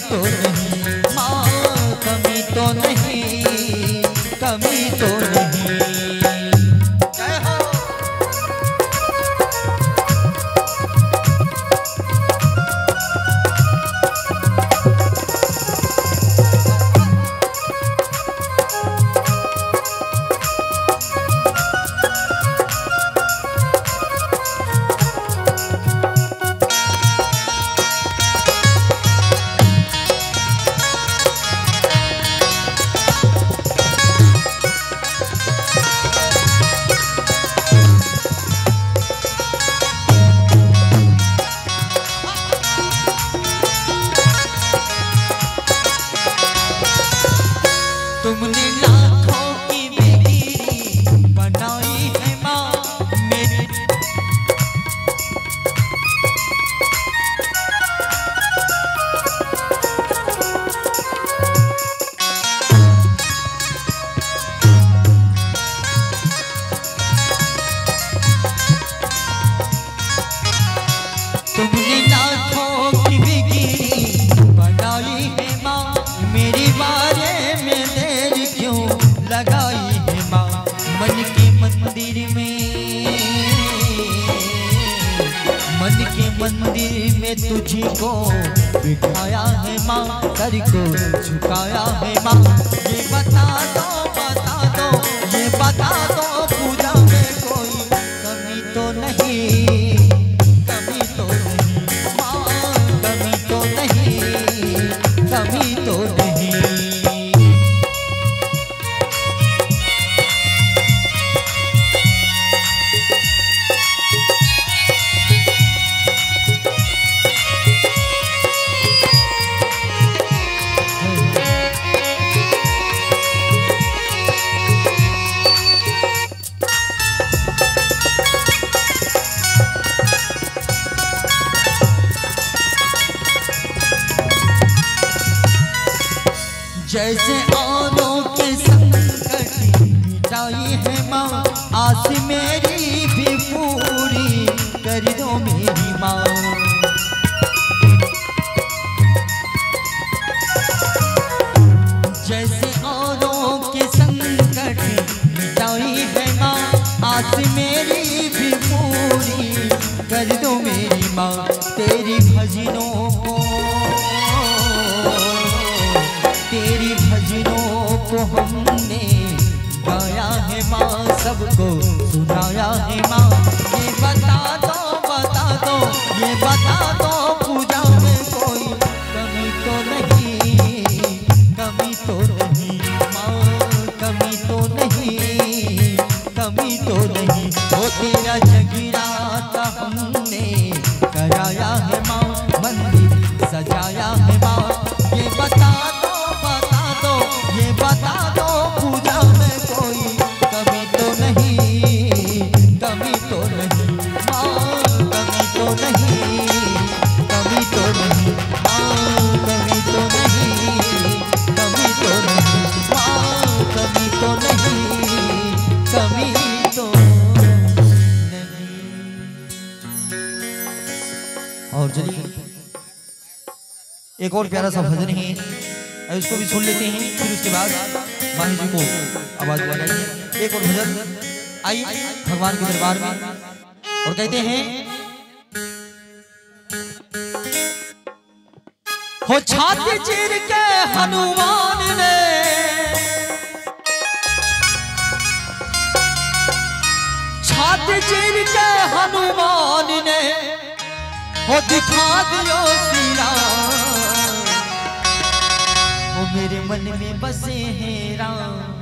तो नहीं माँ कमी तो नहीं कमी तो alhamdulillah मन के मंदिर में। मन के मंदिर में तुझको बिठाया है माँ सर को झुकाया है माँ। ये बता दो बता दो, ये बता दो, पूजा में कोई कमी तो नहीं। तो नहीं कमी तो नहीं, कमी तो नहीं। जैसे औरों के है माँ आस मेरी भी पूरी कर दो मेरी माँ। जैसे औरों के संकट मिटाई है माँ आस मेरी भी पूरी कर दो मेरी माँ। तेरी भजनों को तेरी भजनों को हमने गाया है माँ, सबको सुनाया है माँ। ये बता दो बता दो, ये बता दो पूजा में कोई कमी तो नहीं, कमी तो नहीं माँ, कमी तो नहीं, कमी तो नहीं वो तेरा जगराता हमने कराया है माँ। और चलिए। एक और प्यारा सा भजन है उसको भी सुन लेते हैं, फिर उसके बाद माही जी को आवाज़ लगाइए एक और भजन आई भगवान के दरबार में, और कहते हैं, हो छाती चीर के हनुमान ने, छाती चीर के हनुमान ने हो दिखा दियो सीरा वो मेरे मन में बसे हैं राम।